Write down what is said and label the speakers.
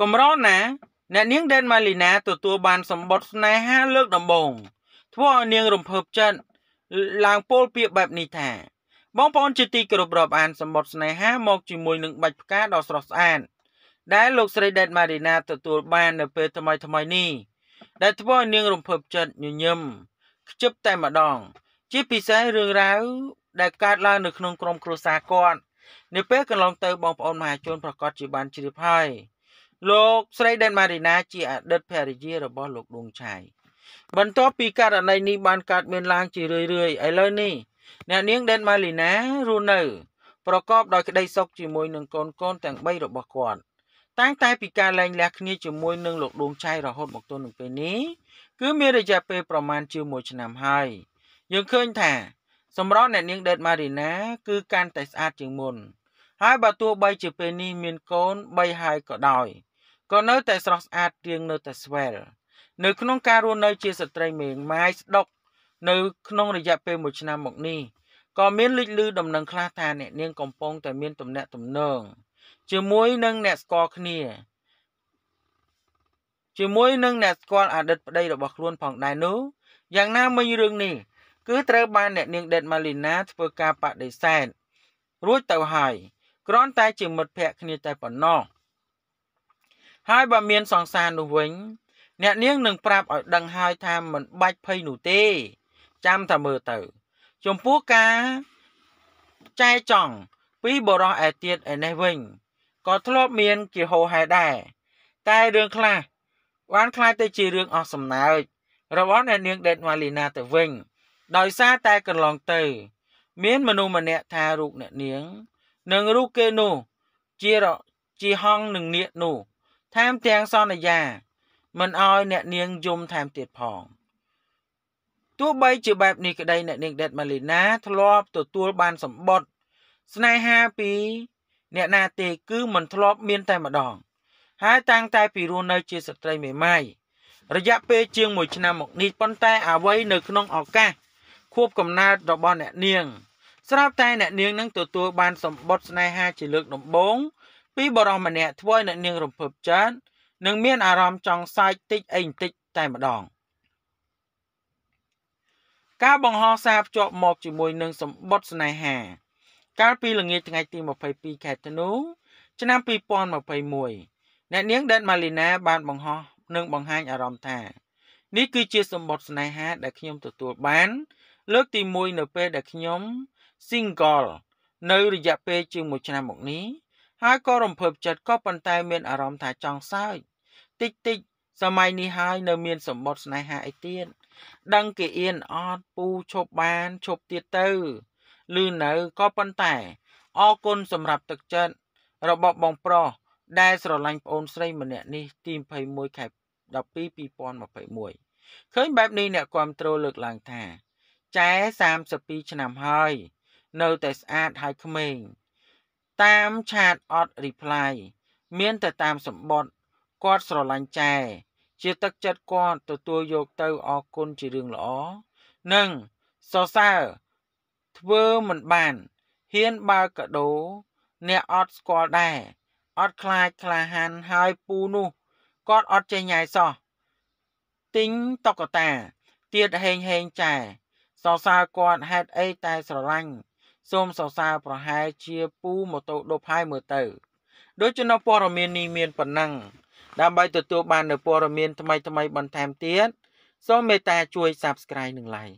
Speaker 1: កម្រណា អ្នកនាងដេនម៉ាលីណាទទួលបានសម្បត្តិស្នេហាលើកដំបូងធ្វើឲ្យនាងរំភើបចិត្តឡើងពោលពាក្យបែបនេះថា បងប្អូនជាទីគោរពរាប់អានសម្បត្តិស្នេហាមកជាមួយនឹងបាច់ផ្កាដ៏ស្រស់ស្អាតដែលលោកស្រីដេតម៉ារីណាទទួលបាននៅពេលថ្មីថ្មីនេះដែលធ្វើឲ្យនាងរំភើបចិត្តញញឹមខ្ជិបតែម្ដង ជាពិសេសរឿងរ៉ាវដែលកើតឡើងនៅក្នុងក្រុមគ្រួសារគាត់នៅពេលកន្លងទៅបងប្អូនមហាជនប្រកាសជាបានជ្រាបហើយ លោកស្រីដេនម៉ារីណាជាអតីតភរិយារបស់លោកដួងឆាយបន្ទាប់ពីករណីនេះបានកើតមានឡើងជារឿយៗឥឡូវនេះអ្នកនាងដេនម៉ាលីណារស់នៅប្រកបដោយក្តីសុខជាមួយនឹងកូនកូនទាំង3របស់គាត់តាំងតែពីការលែងលះគ្នាជាមួយនឹងលោកដួងឆៃរហូតមកទល់នឹងពេលនេះគឺមានរយៈពេលប្រមាណជា1ឆ្នាំហើយយើងឃើញថាសម្រស់អ្នកនាងដេតម៉ារីណា គឺកាន់តែស្អាតជាងមុនហើយបើទោះបីជាពេលនេះមានកូន3ហើយក៏ដោយ ក៏នៅតែស្រស់ស្អាតរៀងនៅតែស្វែលនៅក្នុងការរស់នៅជាស្ត្រីមេម៉ាយស្ដុកនៅក្នុងរយៈពេល1ឆ្នាំមកនេះក៏មានលេចលឺដំណឹងខ្លះថាអ្នកនាងកំពុងតែមានទំនាក់ទំនងជាមួយនឹងអ្នកស្គាល់គ្នាជាមួយនឹងអ្នកស្គាល់អតីតប្តីរបស់ខ្លួនផងដែរនោះយ៉ាងណាមិញរឿងនេះគឺត្រូវបានអ្នកនាងដេតម៉ាលីណាធ្វើការបដិសេធរួចទៅហើយគ្រាន់តែជាមិត្តភក្តិគ្នាតែប៉ុណ្ណោះ ហើយបើមានសង្សារនោះវិញ អ្នកនាងនឹងប្រាប់ឲ្យដឹងហើយថាមិនបាច់ភ័យនោះទេ ចាំតែមើលទៅ ចំពោះការចែចង់ពីបរោះឯទៀតឯនេះវិញក៏ធ្លាប់មានជាហោហែដែរតែរឿងខ្លះបានខ្លាយទៅជារឿងអស់សំណើចរបស់អ្នកនាងដេតម៉ាលីណាទៅវិញ ដោយសារតែកន្លងទៅ មានមនុស្សម្នាក់ថារូបអ្នកនាង និងរូបគេនោះជាជាហងនឹងនាគនោះ ថែមទាំងសន្យាមិនអោយអ្នកនាងយំថែមទៀតផងទោះបីជាបែបនេះក្តីអ្នកនាងដេតម៉ាលីណា ធ្លាប់ទទួលបានសម្បត្តិស្នេហាពីអ្នកណាទេគឺមិនធ្លាប់មានតែម្ដង ហើយតាំងតែពីរស់នៅជាស្ត្រីមេម៉ាយរយៈពេលជាង1ឆ្នាំមកនេះប៉ុន្តែអ្វីនៅក្នុងឱកាសខួបកំណើតរបស់អ្នកនាងស្រាប់តែអ្នកនាងនឹងទទួលបានសម្បត្តិស្នេហាជាលើកដំបូង ពីបរិសម្នាក់ធ្វើឲ្យអ្នកនាងរំភើបចិត្តនិងមានអារម្មណ៍ចង់សើចតិចអីបន្តិចតែម្ដងការបង្ហោះសារភ្ជាប់មកជាមួយនឹងសម្បត្តិស្នេហា កាលពីល្ងាចថ្ងៃទី22ខែធ្នូឆ្នាំ2021អ្នកនាងដេតម៉ាលីណាបានបង្ហោះនិងបង្ហាញអារម្មណ៍ថានេះគឺជាសម្បត្តិស្នេហាដែលខ្ញុំទទួលបាន លើកទី1នៅពេលដែលខ្ញុំ single នៅរយៈពេលជាង1ឆ្នាំមកនេះ ហើយក៏រំភើបចិត្តក៏ប៉ុន្តែមានអារម្មណ៍ថាចង់សើចតិចតិចសម័យនេះហើយនៅមានសម្បត្តិស្នេហាអីទៀតដឹងគេអៀនអត់ពូឈប់បានឈប់ទៀតទៅលឺនៅក៏ប៉ុន្តែអរគុណសម្រាប់ទឹកចិត្តរបស់បងប្រុសដែលស្រឡាញ់ប្អូនស្រីម្នាក់នេះទី21ខែ12 2021ឃើញបែបនេះអ្នកគ្រប់គ្រងលើកឡើងថាចែ32ឆ្នាំហើយ នៅតែស្អាតហើយក្មេង តាមឆាតអត់ reply មានតែតាមសម្បត្តិគាត់ស្រឡាញ់ចែជាទឹកចិត្តគាត់ទទួលយកទៅអរគុណជារឿងល្អនិងសរសើរធ្វើមិនបានហ៊ានបើកដោអ្នកអត់ស្គាល់ដែរអត់ខ្លាចក្លាហានហើយពូនោះគាត់អត់ចេះញ៉ាយសោះទិញតុកតាទៀតហេងហេងចែសរសើរគាត់ហេតុអីតែស្រឡាញ់ សូមសរសើរប្រហែលជាពូម៉ូតូដប់ហើយមើលទៅដូច្នោះព័ត៌មាននេះមានប៉ុណ្ណឹងដើម្បីទទួលបាននូវព័ត៌មានថ្មីៗបន្ថែមទៀតសូមមេត្តាជួយ Subscribe និង Like